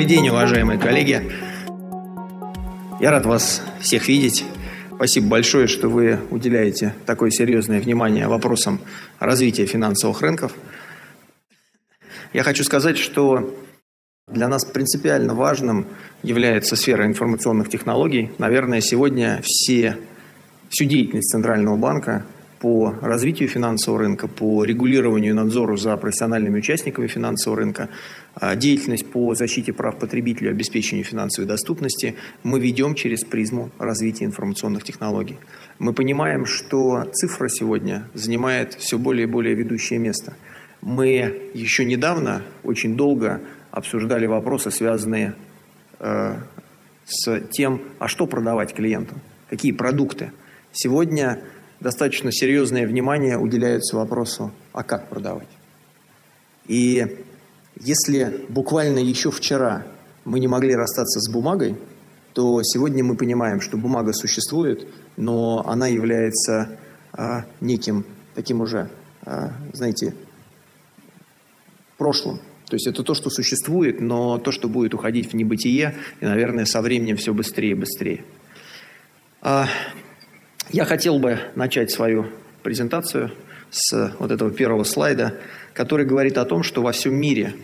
Добрый день, уважаемые коллеги. Я рад вас всех видеть. Спасибо большое, что вы уделяете такое серьезное внимание вопросам развития финансовых рынков. Я хочу сказать, что для нас принципиально важным является сфера информационных технологий. Наверное, сегодня все, всю деятельность Центрального банка по развитию финансового рынка, по регулированию и надзору за профессиональными участниками финансового рынка, а, деятельность по защите прав потребителя и обеспечению финансовой доступности мы ведем через призму развития информационных технологий. Мы понимаем, что цифра сегодня занимает все более и более ведущее место. Мы еще недавно очень долго обсуждали вопросы, связанные э, с тем, а что продавать клиенту, какие продукты. Сегодня достаточно серьезное внимание уделяется вопросу, а как продавать. И если буквально еще вчера мы не могли расстаться с бумагой, то сегодня мы понимаем, что бумага существует, но она является а, неким таким уже, а, знаете, прошлым. То есть это то, что существует, но то, что будет уходить в небытие, и, наверное, со временем все быстрее и быстрее. А, я хотел бы начать свою презентацию с вот этого первого слайда, который говорит о том, что во всем мире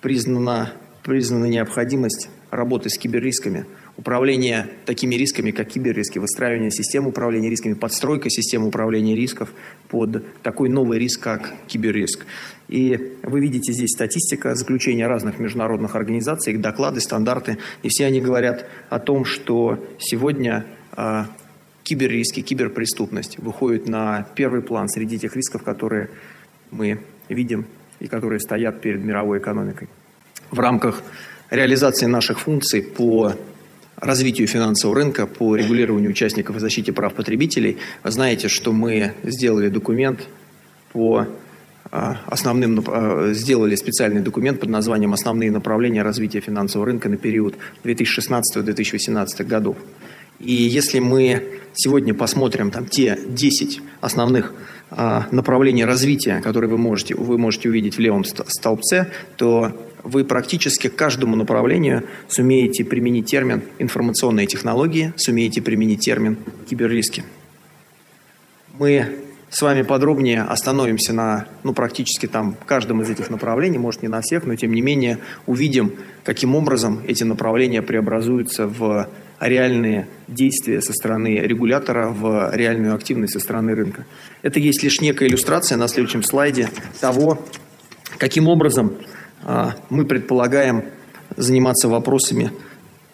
признана, признана необходимость работы с киберрисками, управления такими рисками, как киберриски, выстраивание системы управления рисками, подстройка системы управления рисков под такой новый риск, как киберриск. И вы видите здесь статистика, заключения разных международных организаций, их доклады, стандарты, и все они говорят о том, что сегодня а, киберриски, киберпреступность выходят на первый план среди тех рисков, которые мы видим и которые стоят перед мировой экономикой. В рамках реализации наших функций по развитию финансового рынка, по регулированию участников и защите прав потребителей, знаете, что мы сделали документ по а, основным, а, сделали специальный документ под названием «Основные направления развития финансового рынка на период 2016-2018 годов». И если мы сегодня посмотрим там те 10 основных а, направлений развития, которые вы можете, вы можете увидеть в левом столбце, то вы практически к каждому направлению сумеете применить термин информационные технологии, сумеете применить термин киберриски. Мы с вами подробнее остановимся на ну, практически там каждом из этих направлений, может не на всех, но тем не менее увидим, каким образом эти направления преобразуются в реальные действия со стороны регулятора, в реальную активность со стороны рынка. Это есть лишь некая иллюстрация на следующем слайде того, каким образом а, мы предполагаем заниматься вопросами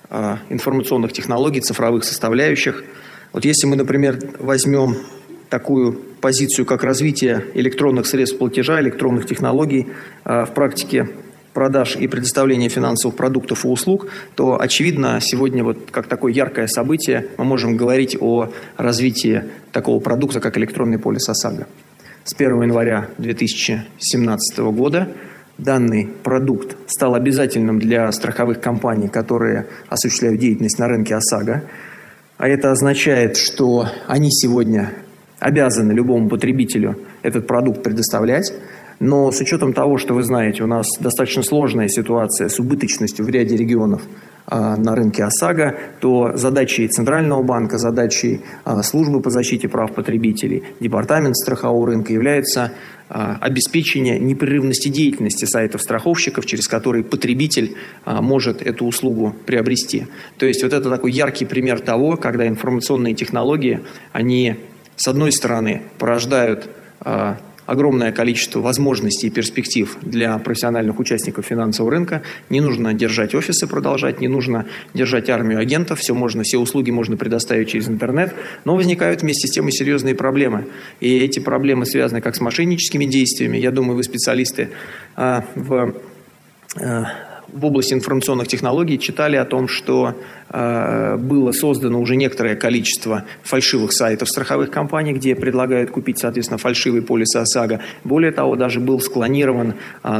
а, информационных технологий, цифровых составляющих. Вот если мы, например, возьмем такую позицию, как развитие электронных средств платежа, электронных технологий а, в практике продаж и предоставления финансовых продуктов и услуг, то, очевидно, сегодня вот как такое яркое событие мы можем говорить о развитии такого продукта, как электронный полис ОСАГО. С 1 января 2017 года данный продукт стал обязательным для страховых компаний, которые осуществляют деятельность на рынке ОСАГО. А это означает, что они сегодня обязаны любому потребителю этот продукт предоставлять. Но с учетом того, что вы знаете, у нас достаточно сложная ситуация с убыточностью в ряде регионов а, на рынке ОСАГО, то задачей Центрального банка, задачей а, службы по защите прав потребителей, департамент страхового рынка является а, обеспечение непрерывности деятельности сайтов страховщиков, через которые потребитель может эту услугу приобрести. То есть вот это такой яркий пример того, когда информационные технологии, они с одной стороны, порождают огромное количество возможностей и перспектив для профессиональных участников финансового рынка. Не нужно держать офисы продолжать, не нужно держать армию агентов, все можно, все услуги можно предоставить через интернет, но возникают вместе с тем и серьезные проблемы. И эти проблемы связаны как с мошенническими действиями, я думаю, вы специалисты а, в а, в области информационных технологий читали о том, что было создано уже некоторое количество фальшивых сайтов страховых компаний, где предлагают купить, соответственно, фальшивый полис ОСАГО. Более того, даже был склонирован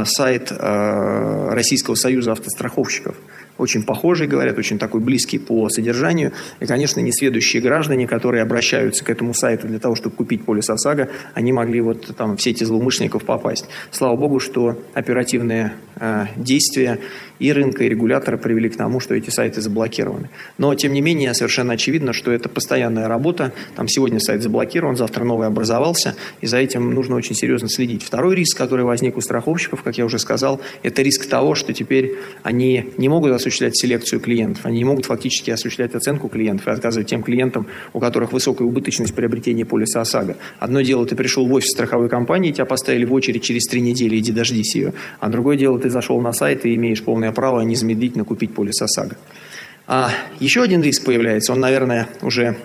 сайт Российского союза автостраховщиков очень похожий, говорят, очень такой близкий по содержанию. И, конечно, несведущие граждане, которые обращаются к этому сайту для того, чтобы купить полис ОСАГО, они могли вот там все эти злоумышленников попасть. Слава богу, что оперативные э, действия и рынка, и регулятора привели к тому, что эти сайты заблокированы. Но, тем не менее, совершенно очевидно, что это постоянная работа. Там сегодня сайт заблокирован, завтра новый образовался, и за этим нужно очень серьезно следить. Второй риск, который возник у страховщиков, как я уже сказал, это риск того, что теперь они не могут осуществлять селекцию клиентов, они не могут фактически осуществлять оценку клиентов и отказывать тем клиентам, у которых высокая убыточность приобретения полиса ОСАГО. Одно дело, ты пришел в офис страховой компании, тебя поставили в очередь через три недели, иди дождись ее. А другое дело, ты зашел на сайт и имеешь полное полное право незамедлительно купить полис ОСАГО. А еще один риск появляется, он, наверное, уже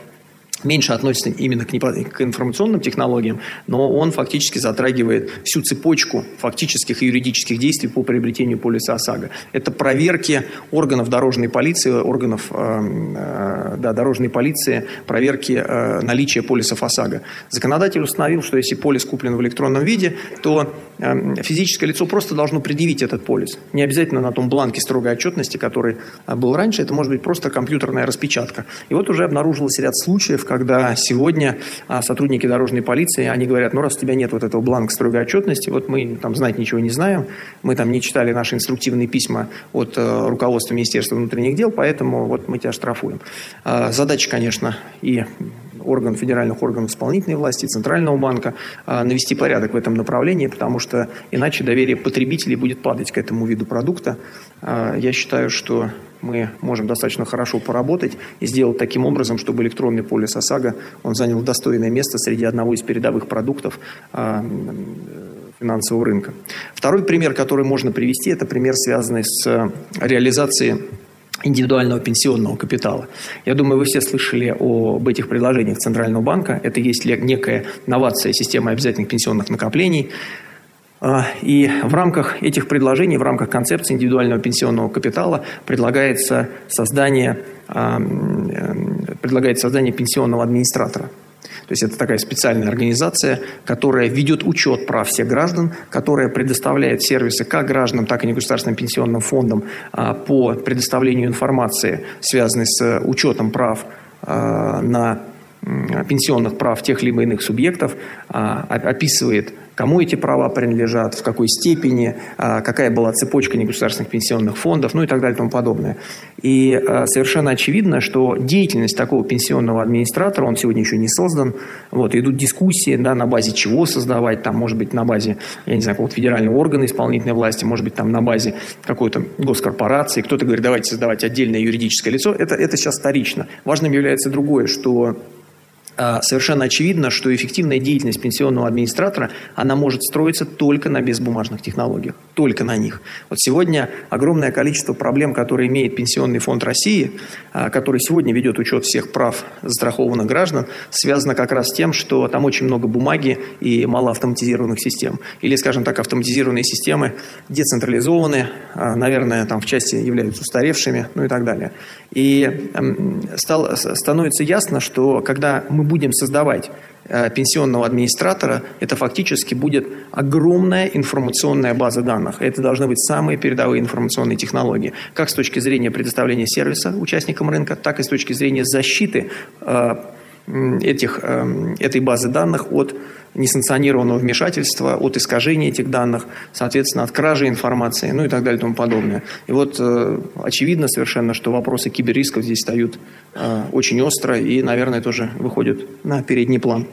меньше относится именно к, к информационным технологиям, но он фактически затрагивает всю цепочку фактических и юридических действий по приобретению полиса ОСАГО. Это проверки органов дорожной полиции, органов э, э, да, дорожной полиции, проверки э, наличия полисов ОСАГО. Законодатель установил, что если полис куплен в электронном виде, то э, физическое лицо просто должно предъявить этот полис. Не обязательно на том бланке строгой отчетности, который э, был раньше, это может быть просто компьютерная распечатка. И вот уже обнаружилось ряд случаев, когда сегодня а, сотрудники дорожной полиции, они говорят, ну раз у тебя нет вот этого бланка строгой отчетности, вот мы там знать ничего не знаем, мы там не читали наши инструктивные письма от э, руководства Министерства внутренних дел, поэтому вот мы тебя штрафуем. А, задача, конечно, и орган, федеральных органов исполнительной власти, Центрального банка а, навести порядок в этом направлении, потому что иначе доверие потребителей будет падать к этому виду продукта. Я считаю, что мы можем достаточно хорошо поработать и сделать таким образом, чтобы электронный полис ОСАГО он занял достойное место среди одного из передовых продуктов а, финансового рынка. Второй пример, который можно привести, это пример, связанный с реализацией индивидуального пенсионного капитала. Я думаю, вы все слышали об этих предложениях Центрального банка. Это есть некая новация системы обязательных пенсионных накоплений. А, и в рамках этих предложений, в рамках концепции индивидуального пенсионного капитала предлагается создание, а, предлагается создание пенсионного администратора. То есть это такая специальная организация, которая ведет учет прав всех граждан, которая предоставляет сервисы как гражданам, так и негосударственным пенсионным фондам а, по предоставлению информации, связанной с учетом прав на пенсионных прав тех либо иных субъектов, описывает кому эти права принадлежат, в какой степени, а, какая была цепочка негосударственных пенсионных фондов, ну и так далее и тому подобное. И а, совершенно очевидно, что деятельность такого пенсионного администратора, он сегодня еще не создан, вот, идут дискуссии, да, на базе чего создавать, там, может быть, на базе, я не знаю, какого-то федерального органа исполнительной власти, может быть, там на базе какой-то госкорпорации, кто-то говорит, давайте создавать отдельное юридическое лицо, это, это сейчас вторично. Важным является другое, что совершенно очевидно, что эффективная деятельность пенсионного администратора, она может строиться только на безбумажных технологиях, только на них. Вот сегодня огромное количество проблем, которые имеет Пенсионный фонд России, а, который сегодня ведет учет всех прав застрахованных граждан, связано как раз с тем, что там очень много бумаги и мало автоматизированных систем. Или, скажем так, автоматизированные системы децентрализованы, а, наверное, там в части являются устаревшими, ну и так далее. И стало, становится ясно, что когда мы будем создавать э, пенсионного администратора, это фактически будет огромная информационная база данных. Это должны быть самые передовые информационные технологии, как с точки зрения предоставления сервиса участникам рынка, так и с точки зрения защиты э, этих, э, этой базы данных от несанкционированного вмешательства, от искажения этих данных, соответственно, от кражи информации, ну и так далее и тому подобное. И вот э, очевидно совершенно, что вопросы киберрисков здесь встают э, очень остро и, наверное, тоже выходят на передний план.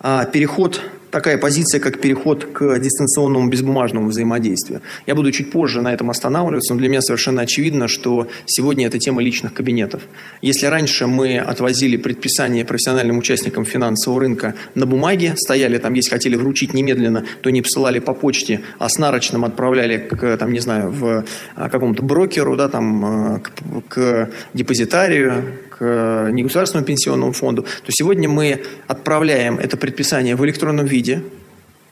А переход такая позиция, как переход к дистанционному безбумажному взаимодействию. Я буду чуть позже на этом останавливаться, но для меня совершенно очевидно, что сегодня это тема личных кабинетов. Если раньше мы отвозили предписание профессиональным участникам финансового рынка на бумаге, стояли там, если хотели вручить немедленно, то не посылали по почте, а с нарочным отправляли к, там, не знаю, в а, какому-то брокеру, да, там, а, к, к депозитарию, э, негосударственному пенсионному фонду, то сегодня мы отправляем это предписание в электронном виде,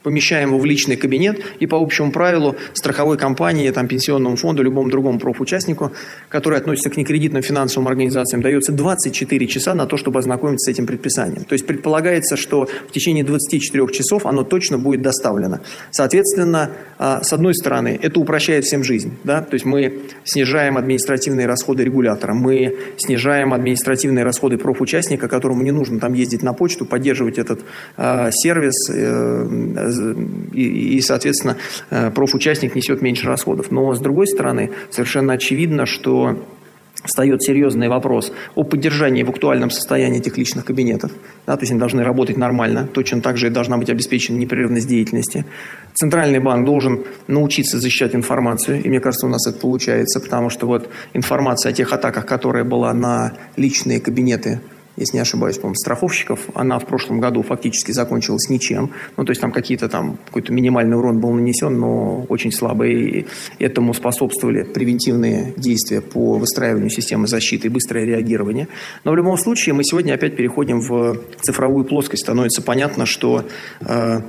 помещаем его в личный кабинет, и по общему правилу страховой компании, там, пенсионному фонду, любому другому профучастнику, который относится к некредитным финансовым организациям, дается 24 часа на то, чтобы ознакомиться с этим предписанием. То есть предполагается, что в течение 24 часов оно точно будет доставлено. Соответственно, а, с одной стороны, это упрощает всем жизнь. Да? То есть мы снижаем административные расходы регулятора, мы снижаем административные расходы профучастника, которому не нужно там ездить на почту, поддерживать этот э, сервис, э, и, и, соответственно, э, профучастник несет меньше расходов. Но, с другой стороны, совершенно очевидно, что встает серьезный вопрос о поддержании в актуальном состоянии этих личных кабинетов. Да, то есть они должны работать нормально, точно так же должна быть обеспечена непрерывность деятельности. Центральный банк должен научиться защищать информацию, и мне кажется, у нас это получается, потому что вот информация о тех атаках, которая была на личные кабинеты если не ошибаюсь, по-моему, страховщиков, она в прошлом году фактически закончилась ничем. Ну, то есть там какие-то там, какой-то минимальный урон был нанесен, но очень слабый. И этому способствовали превентивные действия по выстраиванию системы защиты и быстрое реагирование. Но в любом случае мы сегодня опять переходим в цифровую плоскость. Становится понятно, что э,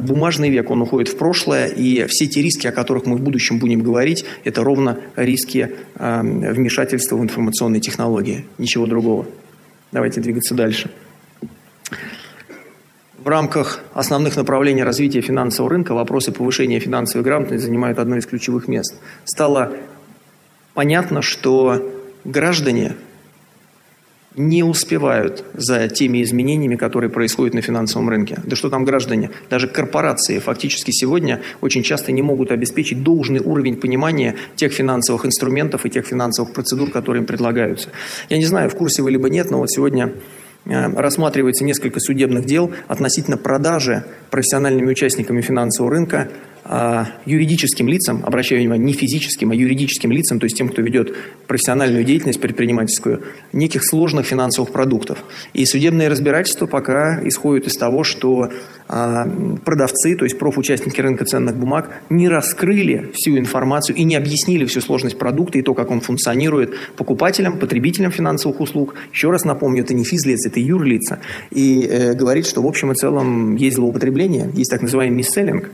бумажный век, он уходит в прошлое, и все те риски, о которых мы в будущем будем говорить, это ровно риски э, вмешательства в информационные технологии, ничего другого. Давайте двигаться дальше. В рамках основных направлений развития финансового рынка вопросы повышения финансовой грамотности занимают одно из ключевых мест. Стало понятно, что граждане не успевают за теми изменениями, которые происходят на финансовом рынке. Да что там граждане, даже корпорации фактически сегодня очень часто не могут обеспечить должный уровень понимания тех финансовых инструментов и тех финансовых процедур, которые им предлагаются. Я не знаю, в курсе вы либо нет, но вот сегодня э, рассматривается несколько судебных дел относительно продажи профессиональными участниками финансового рынка юридическим лицам, обращаю внимание, не физическим, а юридическим лицам, то есть тем, кто ведет профессиональную деятельность предпринимательскую, неких сложных финансовых продуктов. И судебное разбирательство пока исходит из того, что а, продавцы, то есть профучастники рынка ценных бумаг, не раскрыли всю информацию и не объяснили всю сложность продукта и то, как он функционирует покупателям, потребителям финансовых услуг. Еще раз напомню, это не физлица, это юрлица. И э, говорит, что в общем и целом есть злоупотребление, есть так называемый мисселлинг.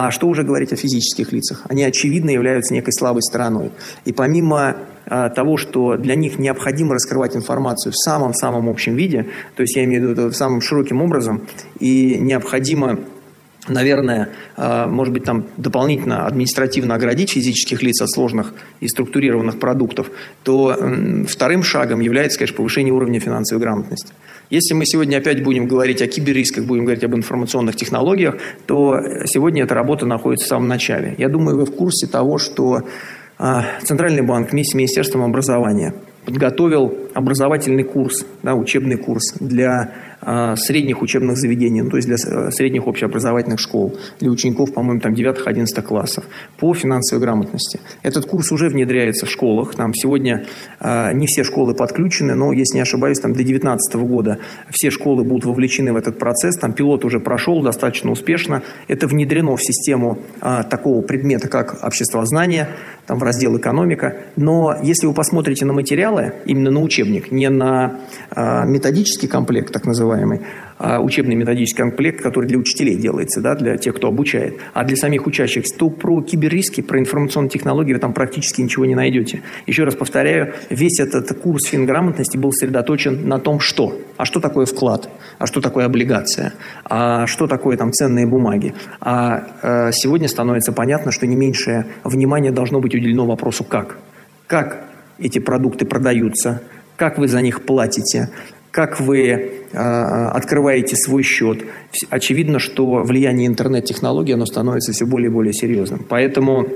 А что уже говорить о физических лицах? Они, очевидно, являются некой слабой стороной. И помимо а, того, что для них необходимо раскрывать информацию в самом-самом общем виде, то есть я имею в виду самым широким образом, и необходимо наверное, а, может быть, там дополнительно административно оградить физических лиц от сложных и структурированных продуктов, то вторым шагом является, конечно, повышение уровня финансовой грамотности. Если мы сегодня опять будем говорить о киберрисках, будем говорить об информационных технологиях, то сегодня эта работа находится в самом начале. Я думаю, вы в курсе того, что а, Центральный банк вместе с Министерством образования подготовил образовательный курс, да, учебный курс для средних учебных заведений, ну, то есть для э, средних общеобразовательных школ, для учеников, по-моему, там 9-11 классов по финансовой грамотности. Этот курс уже внедряется в школах. Там сегодня э, не все школы подключены, но, если не ошибаюсь, там до 2019 года все школы будут вовлечены в этот процесс. Там пилот уже прошел достаточно успешно. Это внедрено в систему э, такого предмета, как обществознание, там в раздел экономика. Но если вы посмотрите на материалы, именно на учебник, не на э, методический комплект, так называемый, называемый, а, учебный методический комплект, который для учителей делается, да, для тех, кто обучает. А для самих учащихся, то про киберриски, про информационные технологии вы там практически ничего не найдете. Еще раз повторяю, весь этот курс финграмотности был сосредоточен на том, что. А что такое вклад? А что такое облигация? А что такое там ценные бумаги? А э, сегодня становится понятно, что не меньшее внимание должно быть уделено вопросу «как?». Как эти продукты продаются? Как вы за них платите? Как вы э, открываете свой счет. Очевидно, что влияние интернет-технологий оно становится все более и более серьезным. Поэтому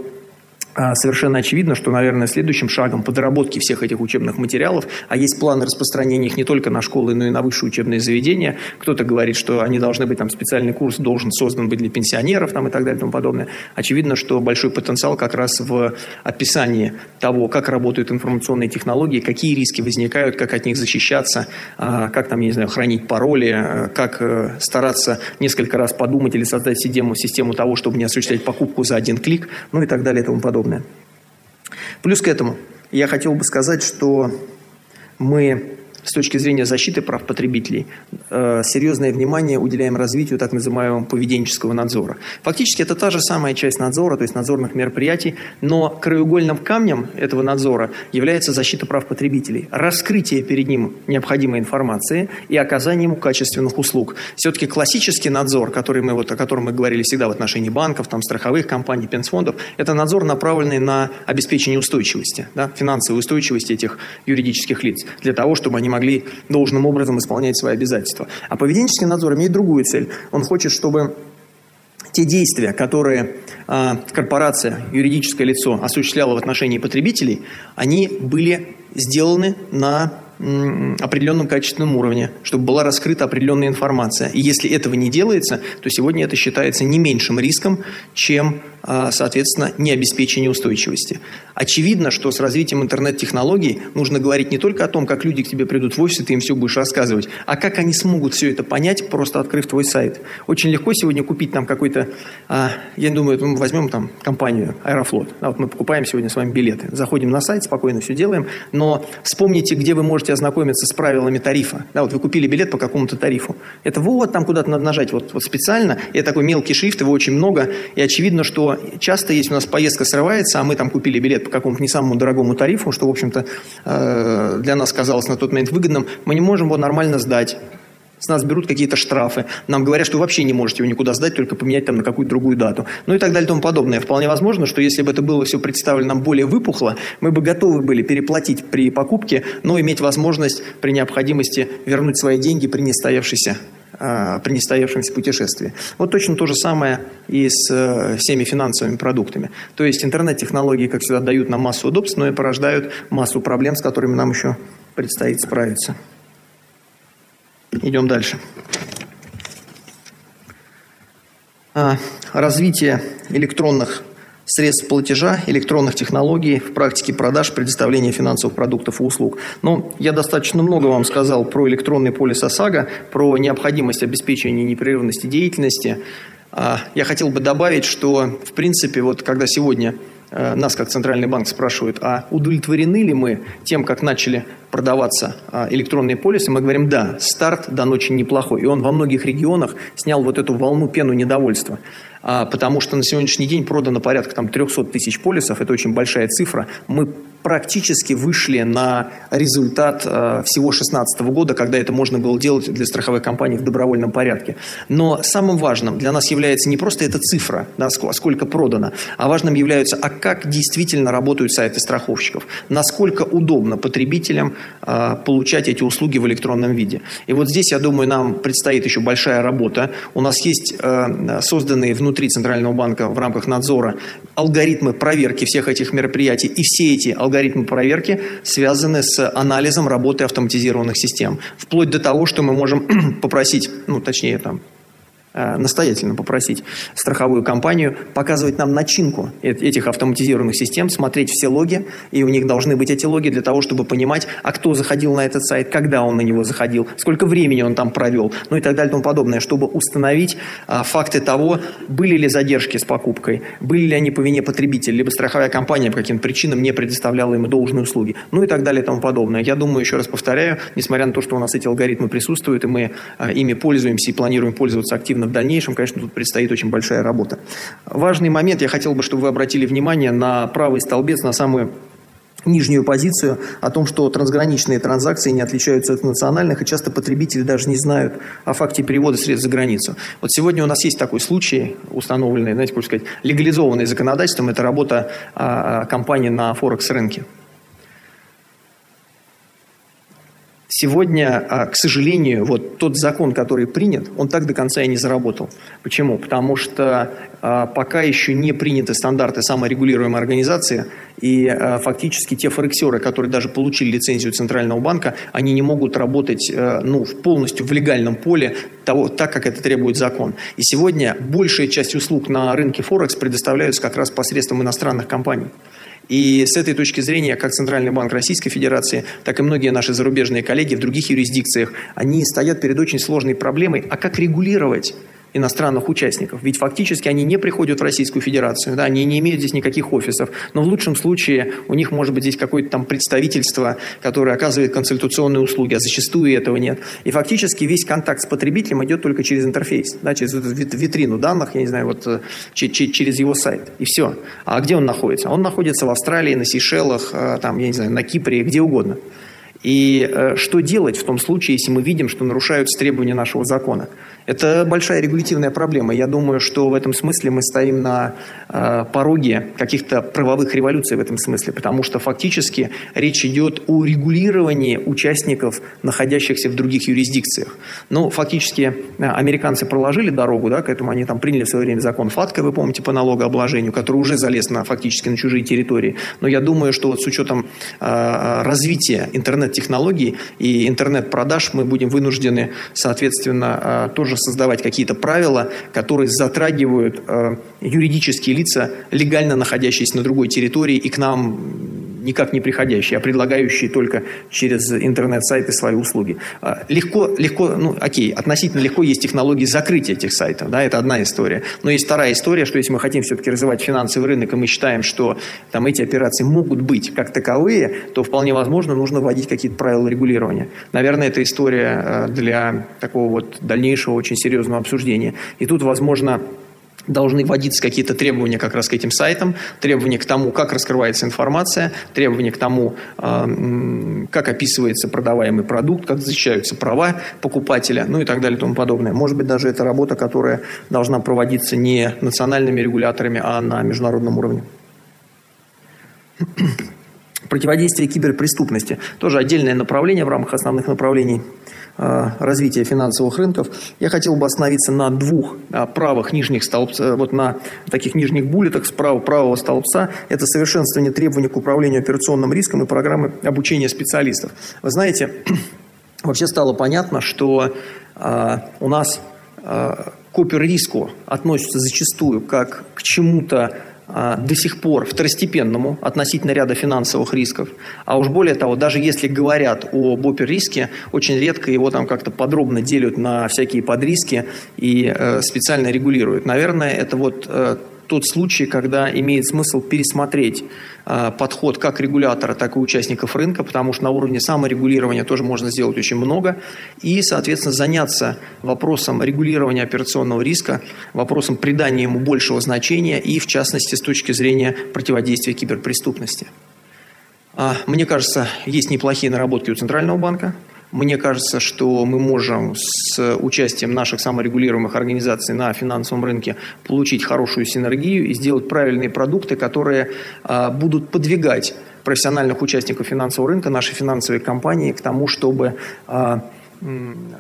совершенно очевидно, что, наверное, следующим шагом подработки всех этих учебных материалов, а есть планы распространения их не только на школы, но и на высшие учебные заведения. Кто-то говорит, что они должны быть, там, специальный курс должен создан быть для пенсионеров там, и так далее и тому подобное. Очевидно, что большой потенциал как раз в описании того, как работают информационные технологии, какие риски возникают, как от них защищаться, а, как там, я не знаю, хранить пароли, а, как э, стараться несколько раз подумать или создать систему, систему того, чтобы не осуществлять покупку за один клик, ну и так далее и тому подобное подобное. Плюс к этому я хотел бы сказать, что мы с точки зрения защиты прав потребителей э, серьезное внимание уделяем развитию так называемого поведенческого надзора. Фактически это та же самая часть надзора, то есть надзорных мероприятий, но краеугольным камнем этого надзора является защита прав потребителей, раскрытие перед ним необходимой информации и оказание ему качественных услуг. Все-таки классический надзор, который мы, вот, о котором мы говорили всегда в отношении банков, там, страховых компаний, пенсфондов, это надзор, направленный на обеспечение устойчивости, да, финансовой устойчивости этих юридических лиц, для того, чтобы они могли должным образом исполнять свои обязательства. А поведенческий надзор имеет другую цель. Он хочет, чтобы те действия, которые э, корпорация, юридическое лицо осуществляла в отношении потребителей, они были сделаны на определенном качественном уровне, чтобы была раскрыта определенная информация. И если этого не делается, то сегодня это считается не меньшим риском, чем а, соответственно, не обеспечение устойчивости. Очевидно, что с развитием интернет-технологий нужно говорить не только о том, как люди к тебе придут в офис, и ты им все будешь рассказывать, а как они смогут все это понять, просто открыв твой сайт. Очень легко сегодня купить там какой-то, а, я думаю, мы возьмем там компанию Аэрофлот. Вот мы покупаем сегодня с вами билеты, заходим на сайт, спокойно все делаем, но вспомните, где вы можете ознакомиться с правилами тарифа. Да, вот вы купили билет по какому-то тарифу. Это вот там куда-то надо нажать вот, вот специально, это такой мелкий шрифт, его очень много, и очевидно, что часто, если у нас поездка срывается, а мы там купили билет по какому-то не самому дорогому тарифу, что, в общем-то, э, для нас казалось на тот момент выгодным, мы не можем его нормально сдать. С нас берут какие-то штрафы. Нам говорят, что вы вообще не можете его никуда сдать, только поменять там на какую-то другую дату. Ну и так далее и тому подобное. Вполне возможно, что если бы это было все представлено нам более выпухло, мы бы готовы были переплатить при покупке, но иметь возможность при необходимости вернуть свои деньги при нестоявшейся а, при нестоявшемся путешествии. Вот точно то же самое и с э, всеми финансовыми продуктами. То есть интернет-технологии, как всегда, дают нам массу удобств, но и порождают массу проблем, с которыми нам еще предстоит справиться. Идем дальше. А, развитие электронных средств платежа, электронных технологий в практике продаж, предоставления финансовых продуктов и услуг. Но я достаточно много вам сказал про электронный полис ОСАГО, про необходимость обеспечения непрерывности деятельности. А, я хотел бы добавить, что, в принципе, вот когда сегодня нас, как Центральный банк, спрашивают, а удовлетворены ли мы тем, как начали продаваться а, электронные полисы, мы говорим, да, старт дан очень неплохой. И он во многих регионах снял вот эту волну пену недовольства. А, потому что на сегодняшний день продано порядка там, 300 тысяч полисов, это очень большая цифра. Мы практически вышли на результат э, всего 2016 года, когда это можно было делать для страховой компании в добровольном порядке. Но самым важным для нас является не просто эта цифра, да, сколько продано, а важным является, а как действительно работают сайты страховщиков, насколько удобно потребителям э, получать эти услуги в электронном виде. И вот здесь, я думаю, нам предстоит еще большая работа. У нас есть э, созданные внутри Центрального банка в рамках надзора алгоритмы проверки всех этих мероприятий, и все эти алгоритмы проверки связаны с анализом работы автоматизированных систем. Вплоть до того, что мы можем попросить, ну, точнее, там, настоятельно попросить страховую компанию показывать нам начинку этих автоматизированных систем, смотреть все логи, и у них должны быть эти логи для того, чтобы понимать, а кто заходил на этот сайт, когда он на него заходил, сколько времени он там провел, ну и так далее и тому подобное, чтобы установить а, факты того, были ли задержки с покупкой, были ли они по вине потребителя, либо страховая компания по каким-то причинам не предоставляла им должные услуги, ну и так далее и тому подобное. Я думаю, еще раз повторяю, несмотря на то, что у нас эти алгоритмы присутствуют, и мы а, ими пользуемся и планируем пользоваться активно в дальнейшем, конечно, тут предстоит очень большая работа. Важный момент, я хотел бы, чтобы вы обратили внимание на правый столбец, на самую нижнюю позицию о том, что трансграничные транзакции не отличаются от национальных, и часто потребители даже не знают о факте перевода средств за границу. Вот сегодня у нас есть такой случай, установленный, знаете, как сказать, легализованный законодательством, это работа а, компании на Форекс-рынке. Сегодня, а, к сожалению, вот тот закон, который принят, он так до конца и не заработал. Почему? Потому что а, пока еще не приняты стандарты саморегулируемой организации, и а, фактически те форексеры, которые даже получили лицензию Центрального банка, они не могут работать ну, полностью в легальном поле того, так, как это требует закон. И сегодня большая часть услуг на рынке Форекс предоставляются как раз посредством иностранных компаний. И с этой точки зрения, как Центральный банк Российской Федерации, так и многие наши зарубежные коллеги в других юрисдикциях, они стоят перед очень сложной проблемой, а как регулировать иностранных участников. Ведь фактически они не приходят в Российскую Федерацию, да, они не имеют здесь никаких офисов, но в лучшем случае у них может быть здесь какое-то там представительство, которое оказывает консультационные услуги, а зачастую этого нет. И фактически весь контакт с потребителем идет только через интерфейс, да, через витрину данных, я не знаю, вот э, через его сайт. И все. А где он находится? Он находится в Австралии, на Сейшелах, э, там, я не знаю, на Кипре, где угодно. И э, что делать в том случае, если мы видим, что нарушаются требования нашего закона? Это большая регулятивная проблема. Я думаю, что в этом смысле мы стоим на э, пороге каких-то правовых революций в этом смысле, потому что фактически речь идет о регулировании участников, находящихся в других юрисдикциях. Ну, фактически э, американцы проложили дорогу да, к этому, они там приняли в свое время закон ФАТКА, вы помните, по налогообложению, который уже залез на, фактически на чужие территории. Но я думаю, что вот с учетом э, развития интернет-технологий и интернет-продаж мы будем вынуждены, соответственно, э, тоже тоже создавать какие-то правила, которые затрагивают э, юридические лица, легально находящиеся на другой территории и к нам никак не приходящие, а предлагающие только через интернет-сайты свои услуги. А, легко, легко, ну, окей, относительно легко есть технологии закрытия этих сайтов, да, это одна история. Но есть вторая история, что если мы хотим все-таки развивать финансовый рынок, и мы считаем, что там эти операции могут быть как таковые, то вполне возможно нужно вводить какие-то правила регулирования. Наверное, это история э, для такого вот дальнейшего очень серьезного обсуждения. И тут, возможно, должны вводиться какие-то требования как раз к этим сайтам, требования к тому, как раскрывается информация, требования к тому, а, как описывается продаваемый продукт, как защищаются права покупателя, ну и так далее и тому подобное. Может быть, даже это работа, которая должна проводиться не национальными регуляторами, а на международном уровне. Противодействие киберпреступности. Тоже отдельное направление в рамках основных направлений развития финансовых рынков, я хотел бы остановиться на двух э, правых нижних столбцах, э, вот на таких нижних буллетах справа правого столбца. Это совершенствование требований к управлению операционным риском и программы обучения специалистов. Вы знаете, вообще стало понятно, что у нас к оперриску относятся зачастую как к чему-то до сих пор второстепенному относительно ряда финансовых рисков. А уж более того, даже если говорят об опер-риске, очень редко его там как-то подробно делят на всякие подриски и э, специально регулируют. Наверное, это вот э, тот случай, когда имеет смысл пересмотреть подход как регулятора, так и участников рынка, потому что на уровне саморегулирования тоже можно сделать очень много, и, соответственно, заняться вопросом регулирования операционного риска, вопросом придания ему большего значения и, в частности, с точки зрения противодействия киберпреступности. А, мне кажется, есть неплохие наработки у Центрального банка – мне кажется, что мы можем с участием наших саморегулируемых организаций на финансовом рынке получить хорошую синергию и сделать правильные продукты, которые а, будут подвигать профессиональных участников финансового рынка, наши финансовые компании к тому, чтобы а,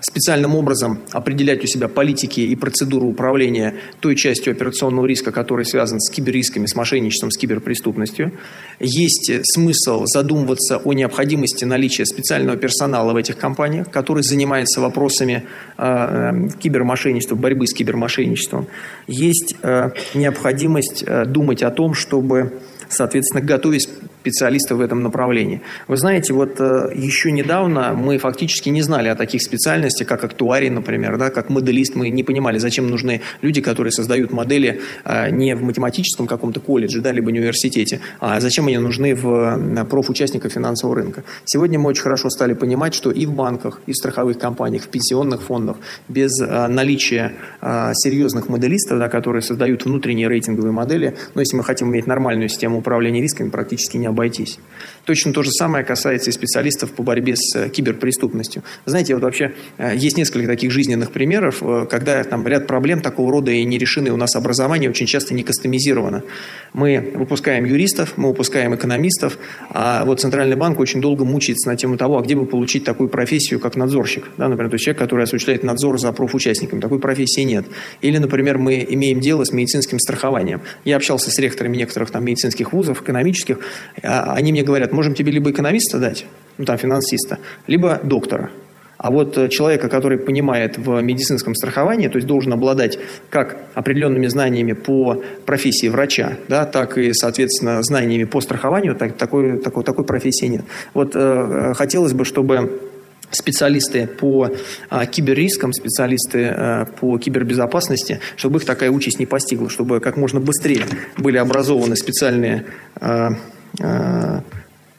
специальным образом определять у себя политики и процедуру управления той частью операционного риска, который связан с киберрисками, с мошенничеством, с киберпреступностью. Есть смысл задумываться о необходимости наличия специального персонала в этих компаниях, который занимается вопросами э, кибермошенничества, борьбы с кибермошенничеством. Есть э, необходимость э, думать о том, чтобы соответственно, готовить специалистов в этом направлении. Вы знаете, вот э, еще недавно мы фактически не знали о таких специальностях, как актуарий, например, да, как моделист. Мы не понимали, зачем нужны люди, которые создают модели э, не в математическом каком-то колледже, да, либо университете, а зачем они нужны в профучастниках финансового рынка. Сегодня мы очень хорошо стали понимать, что и в банках, и в страховых компаниях, в пенсионных фондах без э, наличия серьезных моделистов, да, которые создают внутренние рейтинговые модели, но если мы хотим иметь нормальную систему управления рисками, практически не обойтись. Точно то же самое касается и специалистов по борьбе с э, киберпреступностью. Знаете, вот вообще э, есть несколько таких жизненных примеров, э, когда там ряд проблем такого рода и не решены у нас образование очень часто не кастомизировано. Мы выпускаем юристов, мы выпускаем экономистов, а вот Центральный банк очень долго мучается на тему того, а где бы получить такую профессию, как надзорщик. Да, например, то есть человек, который осуществляет надзор за профучастниками. Такой профессии нет. Или, например, мы имеем дело с медицинским страхованием. Я общался с ректорами некоторых там медицинских вузов, экономических, а, они мне говорят, можем тебе либо экономиста дать, ну там финансиста, либо доктора. А вот э, человека, который понимает в медицинском страховании, то есть должен обладать как определенными знаниями по профессии врача, да, так и, соответственно, знаниями по страхованию, так, такой, такой, такой профессии нет. Вот э, э хотелось бы, чтобы специалисты по а, киберрискам, специалисты а, по кибербезопасности, чтобы их такая участь не постигла, чтобы как можно быстрее были образованы специальные а,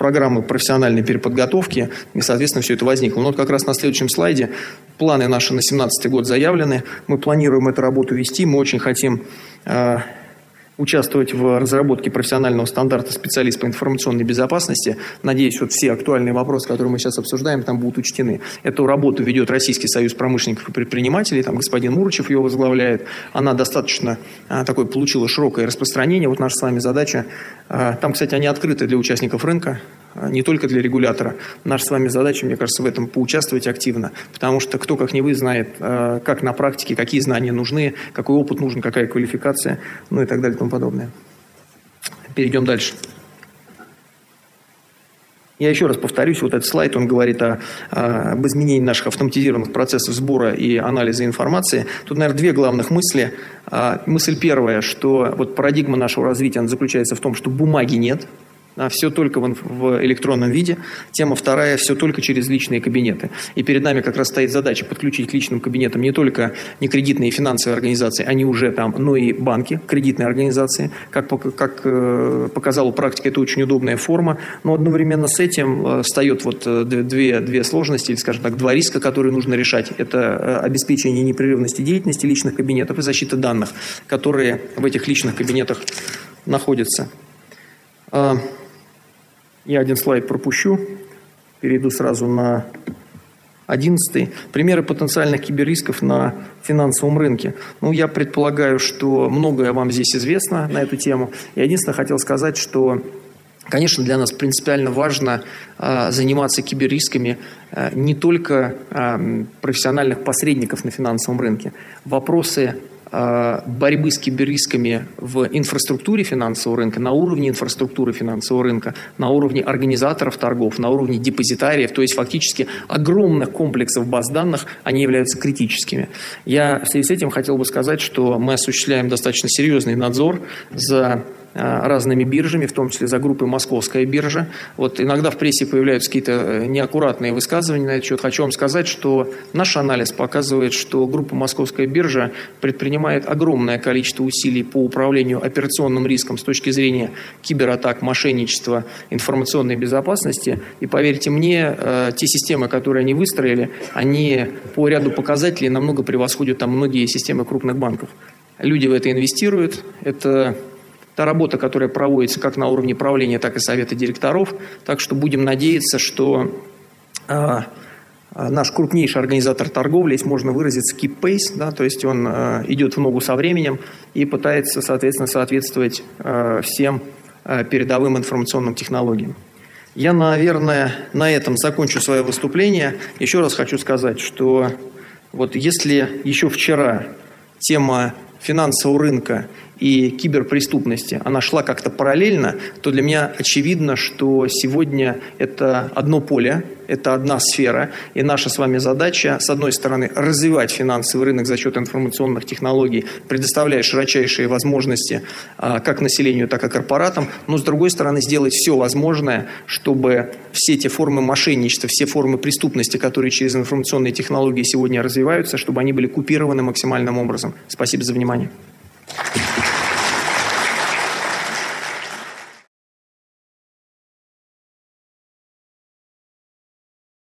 программы профессиональной переподготовки, и, соответственно, все это возникло. Но вот как раз на следующем слайде планы наши на 2017 год заявлены. Мы планируем эту работу вести, мы очень хотим а, участвовать в разработке профессионального стандарта специалист по информационной безопасности. Надеюсь, вот все актуальные вопросы, которые мы сейчас обсуждаем, там будут учтены. Эту работу ведет Российский союз промышленников и предпринимателей, там господин Мурычев ее возглавляет. Она достаточно а, такое получила широкое распространение. Вот наша с вами задача. А, там, кстати, они открыты для участников рынка. А, не только для регулятора. Наша с вами задача, мне кажется, в этом поучаствовать активно, потому что кто, как не вы, знает, а, как на практике, какие знания нужны, какой опыт нужен, какая квалификация, ну и так далее и тому подобное. Перейдем дальше. Я еще раз повторюсь, вот этот слайд, он говорит о, об изменении наших автоматизированных процессов сбора и анализа информации. Тут, наверное, две главных мысли. А, мысль первая, что вот парадигма нашего развития заключается в том, что бумаги нет – все только в, электронном виде. Тема вторая – все только через личные кабинеты. И перед нами как раз стоит задача подключить к личным кабинетам не только не кредитные и финансовые организации, они уже там, но и банки, кредитные организации. Как, как э, показала практика, это очень удобная форма. Но одновременно с этим э, встает вот э, две, две сложности, или, скажем так, два риска, которые нужно решать. Это обеспечение непрерывности деятельности личных кабинетов и защита данных, которые в этих личных кабинетах находятся. А, я один слайд пропущу, перейду сразу на одиннадцатый. Примеры потенциальных киберрисков на финансовом рынке. Ну, я предполагаю, что многое вам здесь известно на эту тему. Я единственное хотел сказать, что Конечно, для нас принципиально важно э, заниматься киберрисками э, не только э, профессиональных посредников на финансовом рынке. Вопросы борьбы с киберрисками в инфраструктуре финансового рынка, на уровне инфраструктуры финансового рынка, на уровне организаторов торгов, на уровне депозитариев, то есть фактически огромных комплексов баз данных, они являются критическими. Я в связи с этим хотел бы сказать, что мы осуществляем достаточно серьезный надзор за Э, разными биржами, в том числе за группой «Московская биржа». Вот иногда в прессе появляются какие-то э, неаккуратные высказывания на этот счет. Хочу вам сказать, что наш анализ показывает, что группа «Московская биржа» предпринимает огромное количество усилий по управлению операционным риском с точки зрения кибератак, мошенничества, информационной безопасности. И поверьте мне, э, те системы, которые они выстроили, они по ряду показателей намного превосходят там многие системы крупных банков. Люди в это инвестируют. Это та работа, которая проводится как на уровне правления, так и совета директоров. Так что будем надеяться, что а, наш крупнейший организатор торговли, если можно выразиться, keep pace, да, то есть он а, идет в ногу со временем и пытается, соответственно, соответствовать а, всем а, передовым информационным технологиям. Я, наверное, на этом закончу свое выступление. Еще раз хочу сказать, что вот если еще вчера тема финансового рынка и киберпреступности, она шла как-то параллельно, то для меня очевидно, что сегодня это одно поле, это одна сфера, и наша с вами задача, с одной стороны, развивать финансовый рынок за счет информационных технологий, предоставляя широчайшие возможности а, как населению, так и корпоратам, но с другой стороны, сделать все возможное, чтобы все те формы мошенничества, все формы преступности, которые через информационные технологии сегодня развиваются, чтобы они были купированы максимальным образом. Спасибо за внимание.